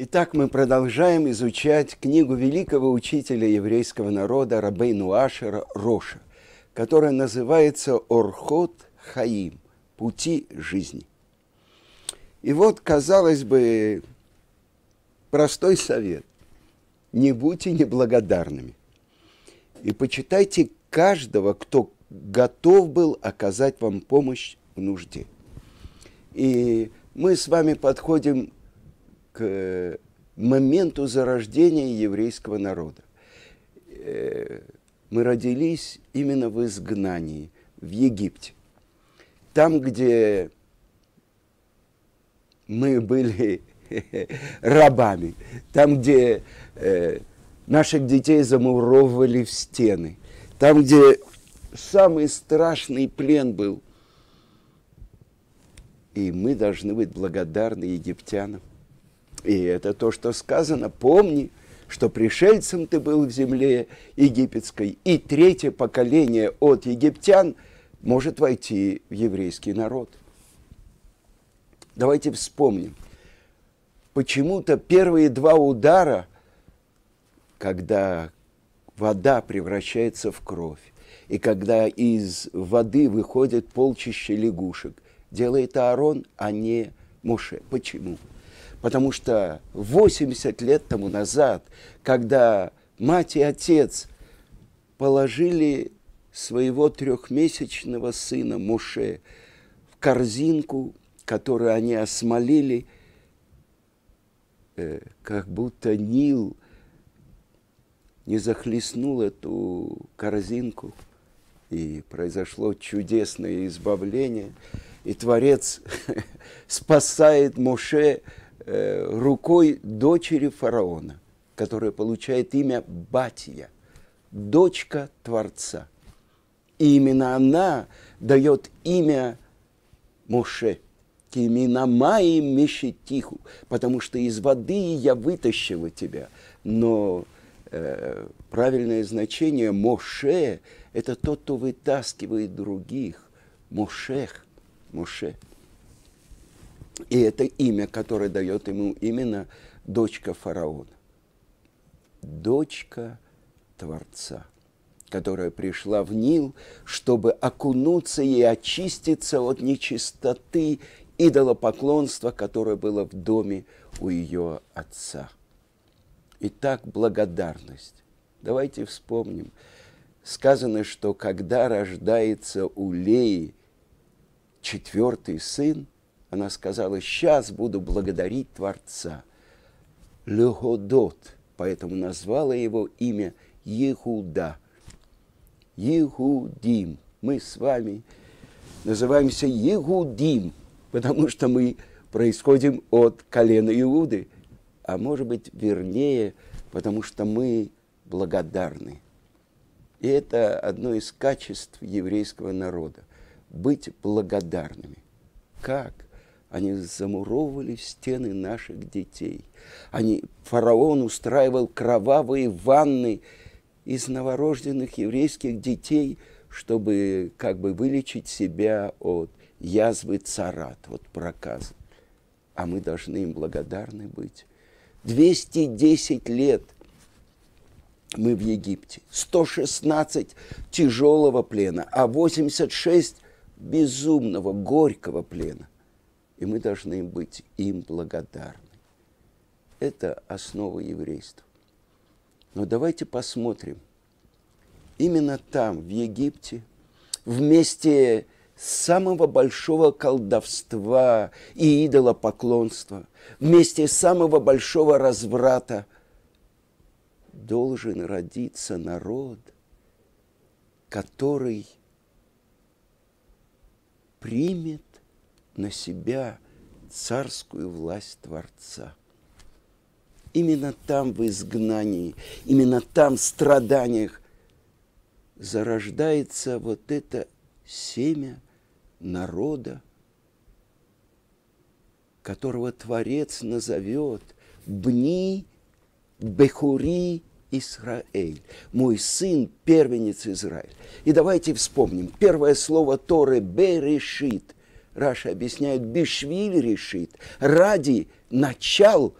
Итак, мы продолжаем изучать книгу великого учителя еврейского народа Рабейну Ашера Роша, которая называется «Орхот Хаим» – «Пути жизни». И вот, казалось бы, простой совет – не будьте неблагодарными. И почитайте каждого, кто готов был оказать вам помощь в нужде. И мы с вами подходим к моменту зарождения еврейского народа. Э, мы родились именно в изгнании, в Египте. Там, где мы были рабами, там, где э, наших детей замуровывали в стены, там, где самый страшный плен был. И мы должны быть благодарны египтянам. И это то, что сказано. Помни, что пришельцем ты был в земле египетской, и третье поколение от египтян может войти в еврейский народ. Давайте вспомним. Почему-то первые два удара, когда вода превращается в кровь, и когда из воды выходит полчища лягушек, делает Аарон, а не Муше. Почему? Потому что 80 лет тому назад, когда мать и отец положили своего трехмесячного сына Муше в корзинку, которую они осмолили, э, как будто Нил не захлестнул эту корзинку, и произошло чудесное избавление, и Творец спасает Моше рукой дочери фараона, которая получает имя Батия, дочка Творца. И именно она дает имя Моше, имена Майи Мешетиху, потому что из воды я вытащила тебя. Но э, правильное значение Моше – это тот, кто вытаскивает других. Мошех, Моше. И это имя, которое дает ему именно дочка фараона. Дочка Творца, которая пришла в Нил, чтобы окунуться и очиститься от нечистоты идолопоклонства, которое было в доме у ее отца. Итак, благодарность. Давайте вспомним. Сказано, что когда рождается у Леи четвертый сын – она сказала, сейчас буду благодарить Творца. Легодот, поэтому назвала его имя Ехуда. Ехудим. Мы с вами называемся Ехудим, потому что мы происходим от колена Иуды, а может быть вернее, потому что мы благодарны. И это одно из качеств еврейского народа – быть благодарными. Как? Они замуровывали стены наших детей. Они, фараон устраивал кровавые ванны из новорожденных еврейских детей, чтобы как бы вылечить себя от язвы царат, от проказа. А мы должны им благодарны быть. 210 лет мы в Египте, 116 тяжелого плена, а 86 безумного, горького плена – и мы должны быть им благодарны. Это основа еврейства. Но давайте посмотрим. Именно там, в Египте, вместе самого большого колдовства и идолопоклонства, вместе самого большого разврата, должен родиться народ, который примет на себя царскую власть Творца. Именно там, в изгнании, именно там, в страданиях, зарождается вот это семя народа, которого Творец назовет Бни Бехури Исраэль, мой сын, первенец Израиль. И давайте вспомним. Первое слово Торы Берешит Раша объясняет, Бишвиль решит, ради начал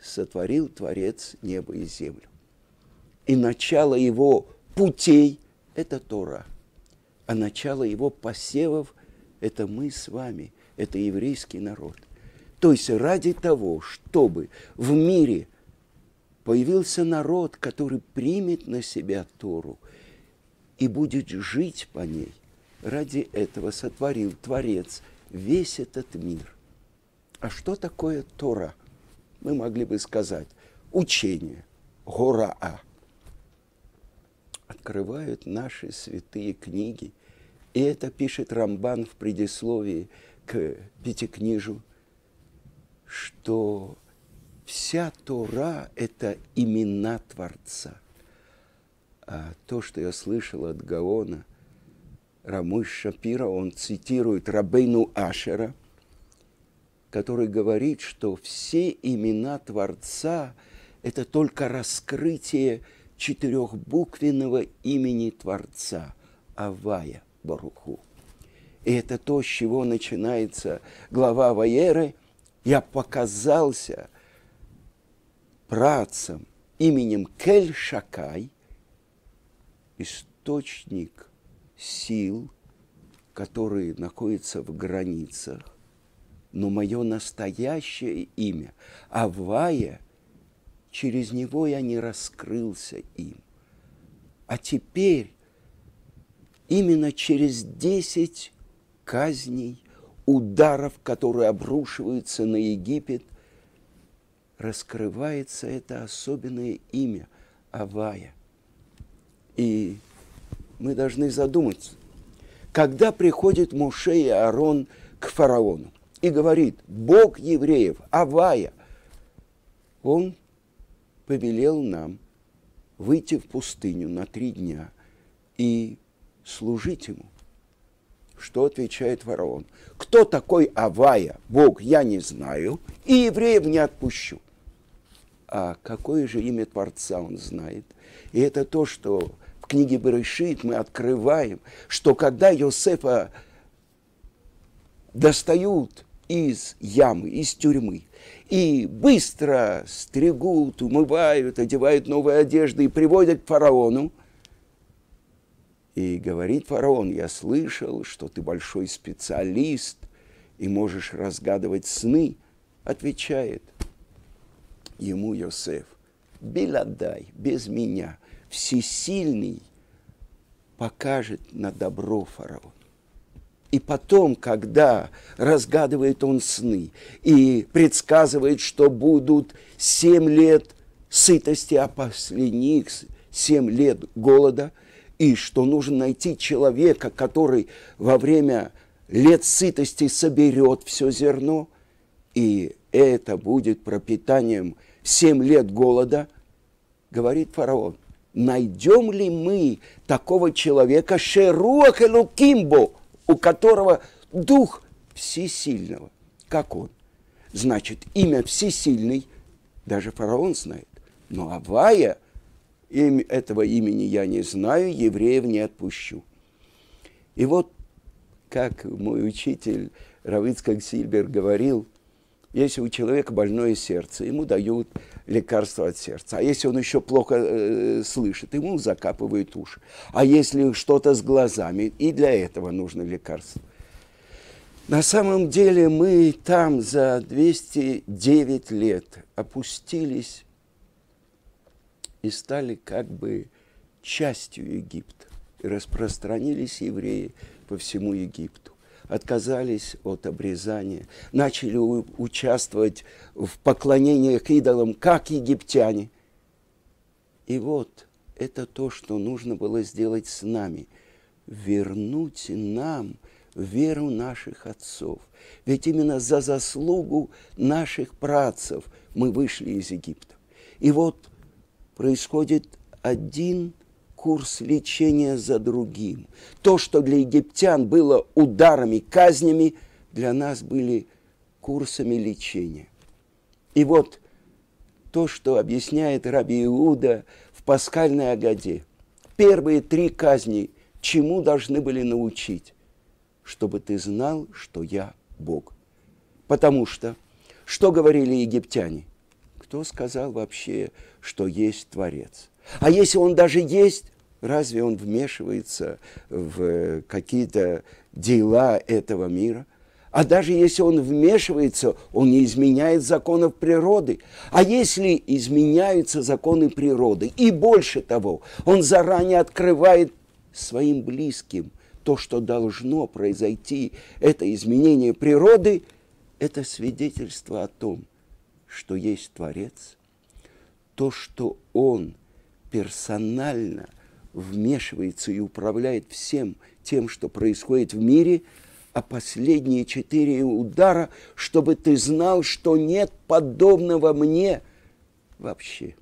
сотворил Творец небо и землю. И начало его путей – это Тора. А начало его посевов – это мы с вами, это еврейский народ. То есть ради того, чтобы в мире появился народ, который примет на себя Тору и будет жить по ней, ради этого сотворил Творец весь этот мир. А что такое Тора? Мы могли бы сказать учение, гораа. Открывают наши святые книги, и это пишет Рамбан в предисловии к Пятикнижу, что вся Тора – это имена Творца. А то, что я слышал от Гаона, Рамыш Шапира, он цитирует Рабейну Ашера, который говорит, что все имена Творца – это только раскрытие четырехбуквенного имени Творца – Авая Баруху. И это то, с чего начинается глава Ваеры. «Я показался працам именем Кель-Шакай, источник сил, которые находятся в границах, но мое настоящее имя, Авая, через него я не раскрылся им. А теперь именно через десять казней, ударов, которые обрушиваются на Египет, раскрывается это особенное имя Авая. И мы должны задуматься, когда приходит Муше и Аарон к фараону и говорит, Бог евреев, Авая, он повелел нам выйти в пустыню на три дня и служить ему. Что отвечает фараон? Кто такой Авая? Бог, я не знаю, и евреев не отпущу. А какое же имя Творца он знает? И это то, что книге Берешит мы открываем, что когда Иосифа достают из ямы, из тюрьмы, и быстро стригут, умывают, одевают новые одежды и приводят к фараону, и говорит фараон, я слышал, что ты большой специалист и можешь разгадывать сны, отвечает ему Йосеф, Беладай, без меня – всесильный покажет на добро фараон. И потом, когда разгадывает он сны и предсказывает, что будут семь лет сытости, а после них семь лет голода, и что нужно найти человека, который во время лет сытости соберет все зерно, и это будет пропитанием семь лет голода, говорит фараон – найдем ли мы такого человека, Шеруах Элукимбо, у которого дух всесильного, как он. Значит, имя всесильный даже фараон знает. Но Авая, имя, этого имени я не знаю, евреев не отпущу. И вот, как мой учитель Равицкак Сильбер говорил, если у человека больное сердце, ему дают лекарство от сердца. А если он еще плохо э, слышит, ему закапывают уши. А если что-то с глазами, и для этого нужно лекарство. На самом деле мы там за 209 лет опустились и стали как бы частью Египта. И распространились евреи по всему Египту отказались от обрезания, начали участвовать в поклонениях идолам, как египтяне. И вот это то, что нужно было сделать с нами. Вернуть нам веру наших отцов. Ведь именно за заслугу наших працев мы вышли из Египта. И вот происходит один курс лечения за другим. То, что для египтян было ударами, казнями, для нас были курсами лечения. И вот то, что объясняет Раби Иуда в пасхальной Агаде. Первые три казни чему должны были научить? Чтобы ты знал, что я Бог. Потому что, что говорили египтяне? кто сказал вообще, что есть Творец? А если он даже есть, разве он вмешивается в какие-то дела этого мира? А даже если он вмешивается, он не изменяет законов природы. А если изменяются законы природы, и больше того, он заранее открывает своим близким то, что должно произойти, это изменение природы, это свидетельство о том, что есть Творец, то, что Он персонально вмешивается и управляет всем тем, что происходит в мире, а последние четыре удара, чтобы ты знал, что нет подобного мне вообще.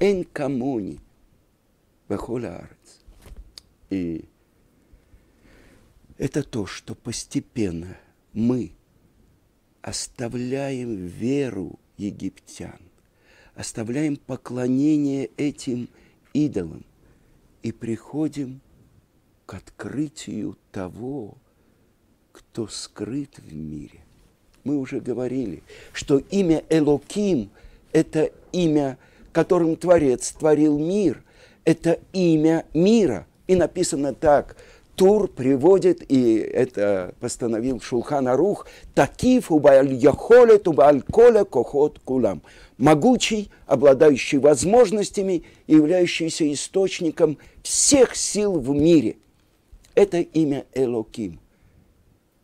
Эн камони, И это то, что постепенно мы оставляем веру египтян, оставляем поклонение этим идолам и приходим к открытию того, кто скрыт в мире. Мы уже говорили, что имя Элоким – это имя, которым Творец творил мир, это имя мира. И написано так – Тур приводит, и это постановил Шулхан Арух, такив убаль яхолет убаль коля кохот кулам. Могучий, обладающий возможностями, являющийся источником всех сил в мире. Это имя Элоким.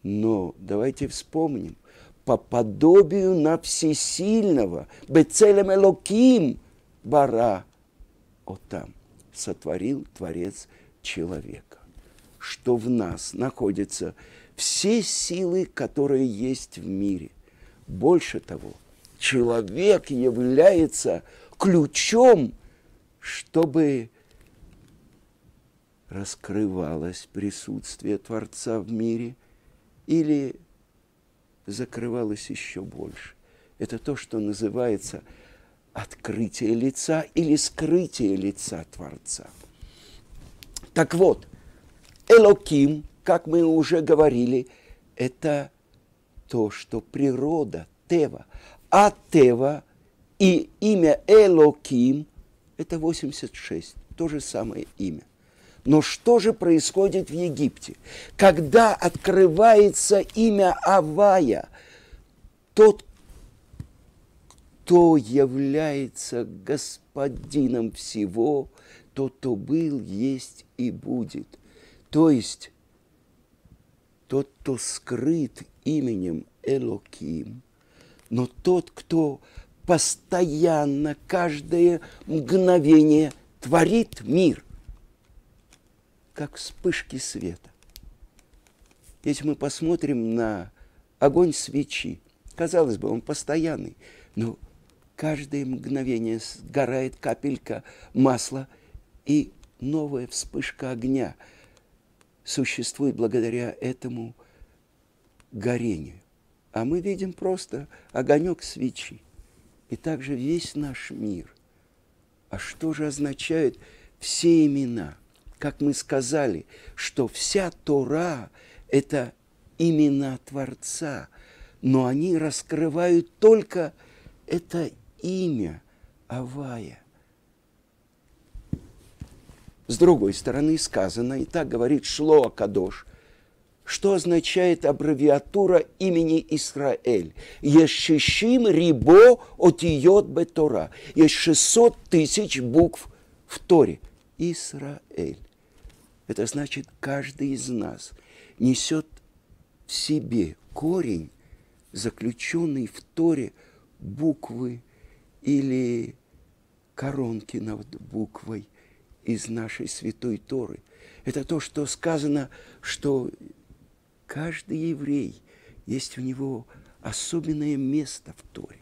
Но давайте вспомним, по подобию на всесильного, Бецелем Элоким, Бара, Отам, сотворил Творец человека что в нас находятся все силы, которые есть в мире. Больше того, человек является ключом, чтобы раскрывалось присутствие Творца в мире или закрывалось еще больше. Это то, что называется открытие лица или скрытие лица Творца. Так вот, Элоким, как мы уже говорили, это то, что природа, Тева. А Тева и имя Элоким – это 86, то же самое имя. Но что же происходит в Египте? Когда открывается имя Авая, тот, кто является господином всего, тот, кто был, есть и будет. То есть тот, кто скрыт именем Элоким, но тот, кто постоянно, каждое мгновение творит мир, как вспышки света. Если мы посмотрим на огонь свечи, казалось бы, он постоянный, но каждое мгновение сгорает капелька масла и новая вспышка огня – существует благодаря этому горению. А мы видим просто огонек свечи. И также весь наш мир. А что же означают все имена? Как мы сказали, что вся Тора – это имена Творца, но они раскрывают только это имя Авая. С другой стороны сказано, и так говорит Шло Акадош, что означает аббревиатура имени Израиль. Ешишим рибо отиот бетора. Есть 600 тысяч букв в Торе. Израиль. Это значит, каждый из нас несет в себе корень, заключенный в Торе буквы или коронки над буквой – из нашей святой Торы. Это то, что сказано, что каждый еврей есть у него особенное место в Торе.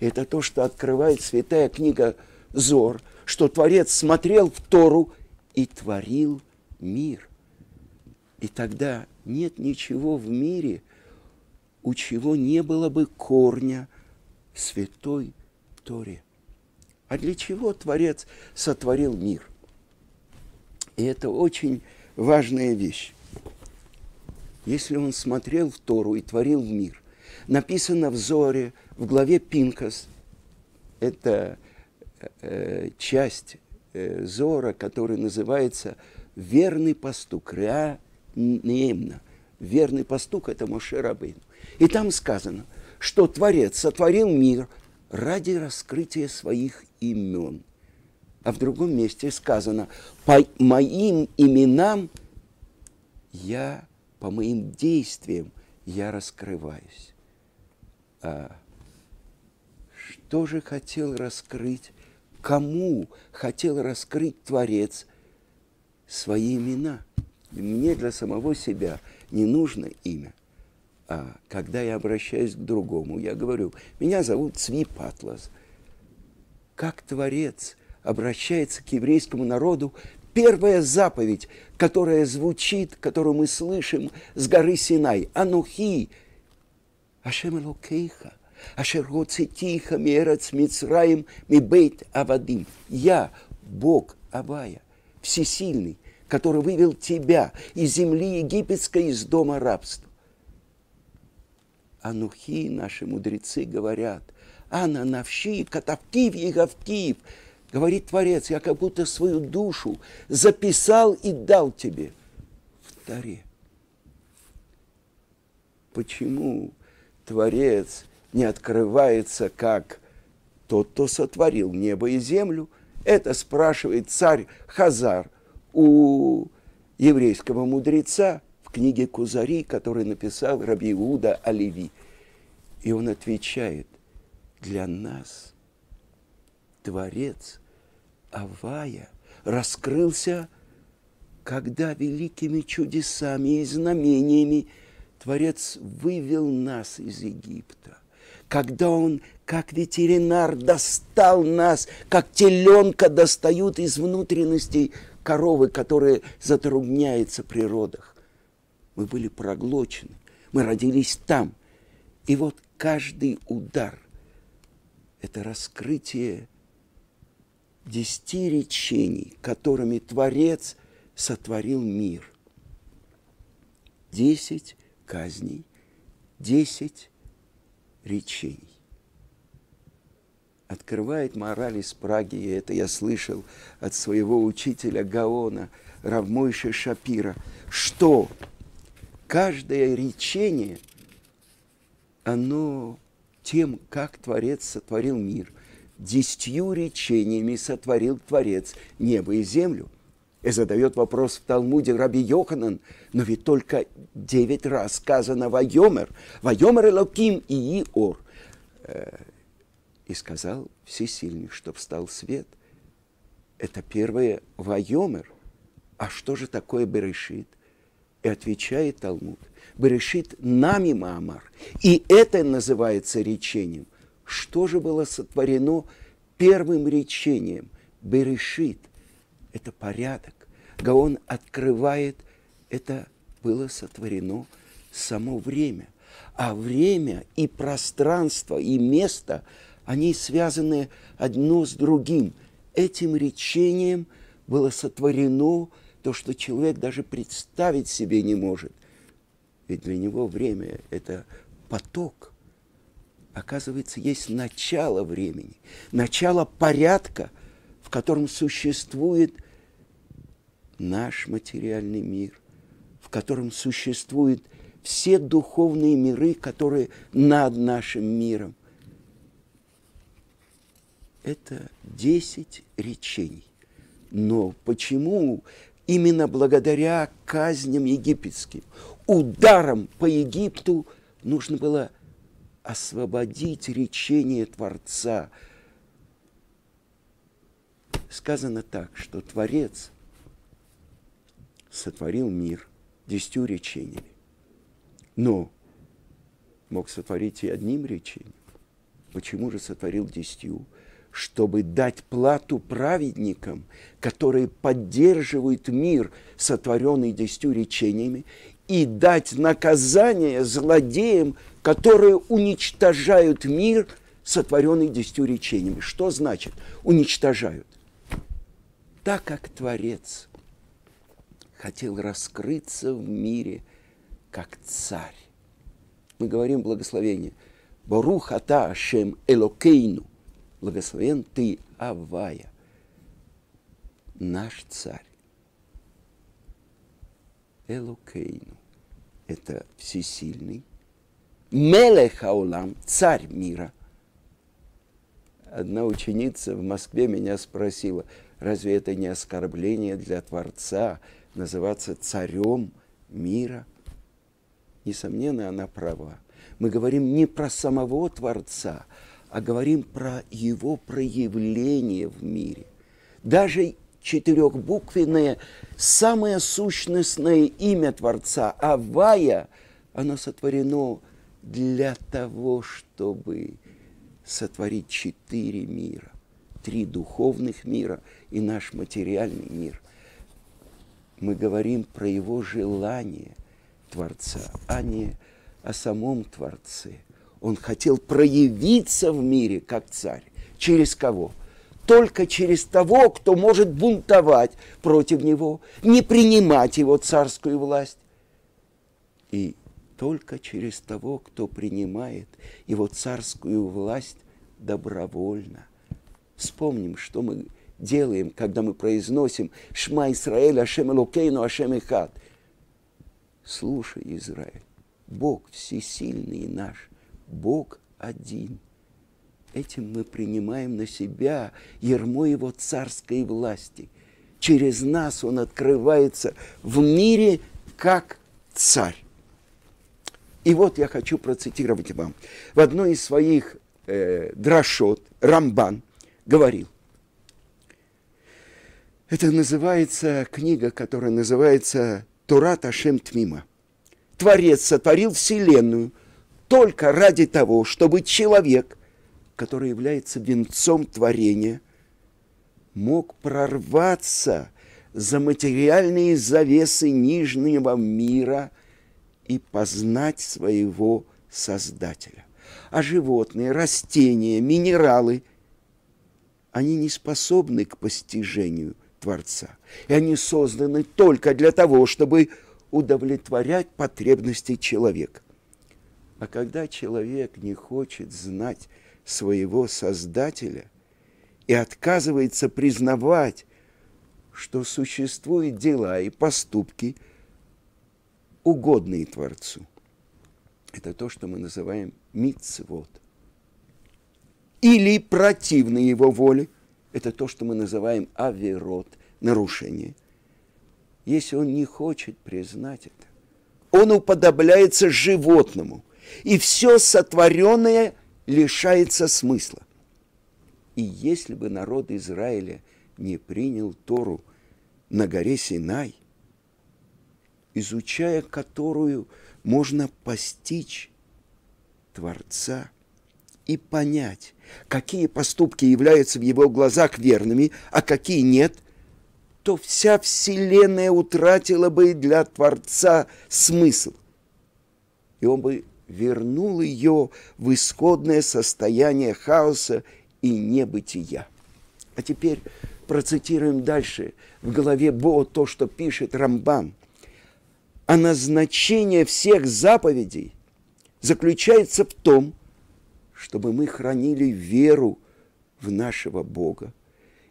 Это то, что открывает святая книга Зор, что Творец смотрел в Тору и творил мир. И тогда нет ничего в мире, у чего не было бы корня в святой Торе. А для чего Творец сотворил мир? И это очень важная вещь. Если он смотрел в Тору и творил мир, написано в Зоре, в главе Пинкас, это э, часть э, Зора, которая называется «Верный пастух», «Реа Немна». Верный пастух – это Моше Рабейн. И там сказано, что Творец сотворил мир ради раскрытия своих имен. А в другом месте сказано, по моим именам я, по моим действиям я раскрываюсь. А что же хотел раскрыть, кому хотел раскрыть Творец свои имена? Мне для самого себя не нужно имя. А когда я обращаюсь к другому, я говорю, меня зовут Цви Патлас. Как Творец обращается к еврейскому народу, первая заповедь, которая звучит, которую мы слышим с горы Синай, Анухи, Ашем Элокейха – Ашер тихо мерец Мицраим Мибейт Авадим. Я, Бог Авая, всесильный, который вывел тебя из земли египетской, из дома рабства. Анухи, наши мудрецы говорят, Ана навши, катавкив и гавкив. Говорит Творец, я как будто свою душу записал и дал тебе в Таре. Почему Творец не открывается как тот, кто сотворил небо и землю. Это спрашивает царь Хазар у еврейского мудреца в книге Кузари, который написал Раби Иуда Оливи. И он отвечает, для нас Творец Авая раскрылся, когда великими чудесами и знамениями Творец вывел нас из Египта когда он, как ветеринар, достал нас, как теленка достают из внутренностей коровы, которая затрудняется при родах. Мы были проглочены, мы родились там. И вот каждый удар – это раскрытие десяти речений, которыми Творец сотворил мир. Десять казней, десять речей. Открывает мораль из Праги, и это я слышал от своего учителя Гаона, Равмойши Шапира, что каждое речение, оно тем, как Творец сотворил мир, десятью речениями сотворил Творец небо и землю. И задает вопрос в Талмуде Раби Йоханан, но ведь только девять раз сказано «Вайомер», «Вайомер Элоким и Иор». Э, и сказал Всесильный, что встал свет. Это первое «Вайомер». А что же такое Берешит? И отвечает Талмуд. Берешит нами Маамар. И это называется речением. Что же было сотворено первым речением? Берешит – это порядок. Гаон открывает, это было сотворено само время. А время и пространство, и место, они связаны одно с другим. Этим речением было сотворено то, что человек даже представить себе не может. Ведь для него время – это поток. Оказывается, есть начало времени, начало порядка, в котором существует наш материальный мир, в котором существуют все духовные миры, которые над нашим миром. Это десять речений. Но почему именно благодаря казням египетским, ударом по Египту нужно было освободить речение Творца? Сказано так, что Творец сотворил мир десятью речениями. Но мог сотворить и одним речением. Почему же сотворил десятью? Чтобы дать плату праведникам, которые поддерживают мир, сотворенный десятью речениями, и дать наказание злодеям, которые уничтожают мир, сотворенный десятью речениями. Что значит уничтожают? Так как Творец – хотел раскрыться в мире как царь. Мы говорим благословение. Барух ата Ашем Элокейну. Благословен ты, Авая, наш царь. Элокейну – это всесильный. Мелехаулам – царь мира. Одна ученица в Москве меня спросила, разве это не оскорбление для Творца называться царем мира? Несомненно, она права. Мы говорим не про самого Творца, а говорим про его проявление в мире. Даже четырехбуквенное, самое сущностное имя Творца, Авая, оно сотворено для того, чтобы сотворить четыре мира. Три духовных мира и наш материальный мир. Мы говорим про его желание Творца, а не о самом Творце. Он хотел проявиться в мире как царь. Через кого? Только через того, кто может бунтовать против него, не принимать его царскую власть. И только через того, кто принимает его царскую власть добровольно. Вспомним, что мы делаем, когда мы произносим «Шма Исраэль, Ашем Элокейну, Ашем Ихад». Слушай, Израиль, Бог всесильный наш, Бог один. Этим мы принимаем на себя ермо Его царской власти. Через нас Он открывается в мире как царь. И вот я хочу процитировать вам. В одной из своих э, дрошот Рамбан говорил, это называется книга, которая называется Турат Ашем Тмима. Творец сотворил Вселенную только ради того, чтобы человек, который является венцом творения, мог прорваться за материальные завесы нижнего мира и познать своего Создателя. А животные, растения, минералы, они не способны к постижению Творца. И они созданы только для того, чтобы удовлетворять потребности человека. А когда человек не хочет знать своего Создателя и отказывается признавать, что существуют дела и поступки, угодные Творцу, это то, что мы называем мицвод. Или противные его воле, это то, что мы называем аверот, нарушение – если он не хочет признать это. Он уподобляется животному, и все сотворенное лишается смысла. И если бы народ Израиля не принял Тору на горе Синай, изучая которую можно постичь Творца и понять, какие поступки являются в его глазах верными, а какие нет, то вся Вселенная утратила бы для Творца смысл. И он бы вернул ее в исходное состояние хаоса и небытия. А теперь процитируем дальше в голове Бо то, что пишет Рамбан. А назначение всех заповедей заключается в том, чтобы мы хранили веру в нашего Бога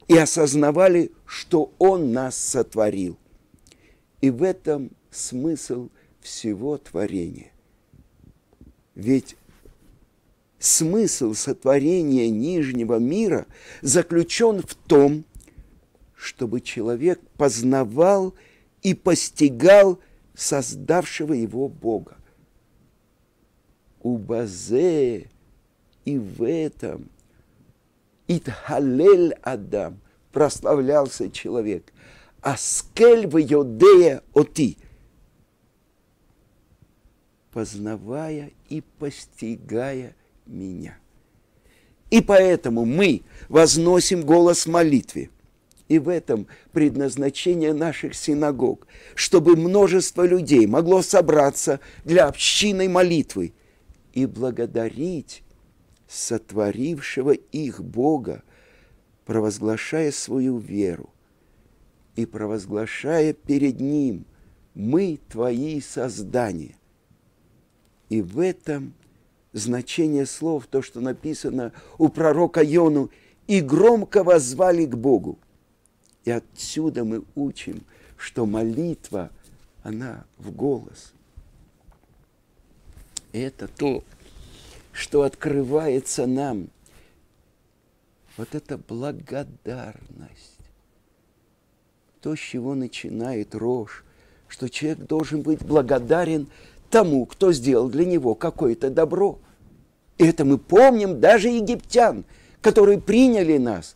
и осознавали, что Он нас сотворил. И в этом смысл всего творения. Ведь смысл сотворения нижнего мира заключен в том, чтобы человек познавал и постигал создавшего его Бога. У Базе и в этом Итхалель Адам, прославлялся человек. Аскель в Йодея Оти, познавая и постигая меня. И поэтому мы возносим голос молитве. И в этом предназначение наших синагог, чтобы множество людей могло собраться для общинной молитвы и благодарить сотворившего их Бога, провозглашая свою веру и провозглашая перед Ним «Мы Твои создания». И в этом значение слов, то, что написано у пророка Йону, и громко возвали к Богу. И отсюда мы учим, что молитва, она в голос. Это то, что открывается нам. Вот это благодарность. То, с чего начинает рожь, что человек должен быть благодарен тому, кто сделал для него какое-то добро. И это мы помним даже египтян, которые приняли нас,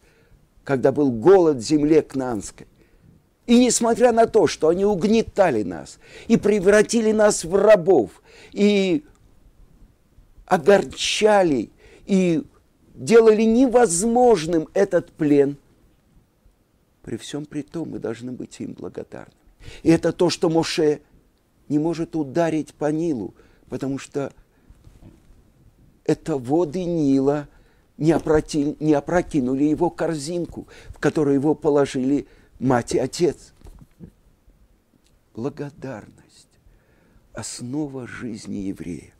когда был голод в земле Кнанской. И несмотря на то, что они угнетали нас и превратили нас в рабов, и огорчали, и делали невозможным этот плен, при всем при том мы должны быть им благодарны. И это то, что Моше не может ударить по Нилу, потому что это воды Нила – не, опроти, не опрокинули его корзинку, в которую его положили мать и отец. Благодарность – основа жизни еврея,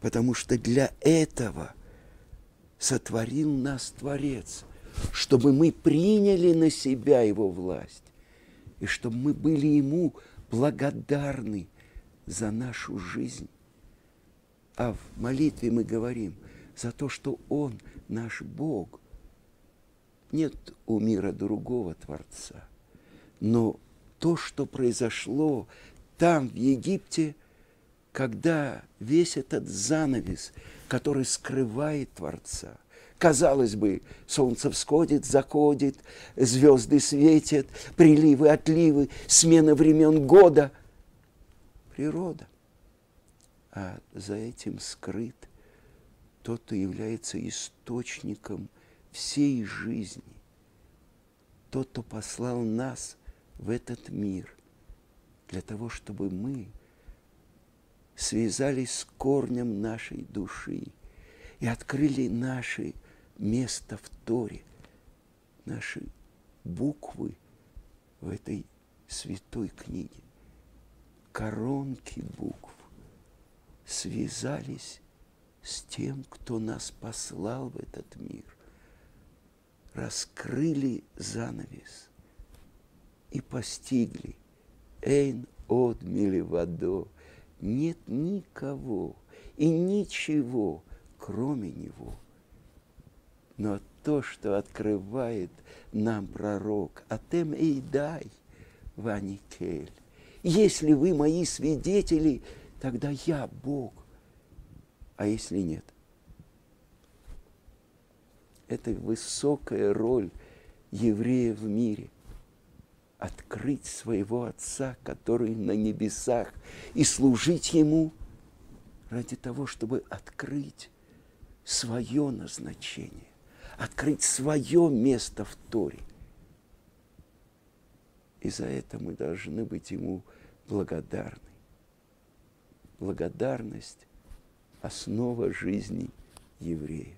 потому что для этого сотворил нас Творец, чтобы мы приняли на себя его власть, и чтобы мы были ему благодарны за нашу жизнь. А в молитве мы говорим – за то, что Он наш Бог. Нет у мира другого Творца. Но то, что произошло там, в Египте, когда весь этот занавес, который скрывает Творца, казалось бы, солнце всходит, заходит, звезды светят, приливы, отливы, смена времен года, природа. А за этим скрыт тот, кто является источником всей жизни, тот, кто послал нас в этот мир для того, чтобы мы связались с корнем нашей души и открыли наше место в Торе, наши буквы в этой святой книге, коронки букв связались с тем, кто нас послал в этот мир, раскрыли занавес и постигли Эйн от Миливадо. Нет никого и ничего, кроме Него. Но то, что открывает нам пророк, Атем Эйдай, Ваникель. Если вы мои свидетели, тогда я Бог а если нет? Это высокая роль еврея в мире. Открыть своего Отца, который на небесах, и служить Ему ради того, чтобы открыть свое назначение, открыть свое место в Торе. И за это мы должны быть Ему благодарны. Благодарность основа жизни еврея.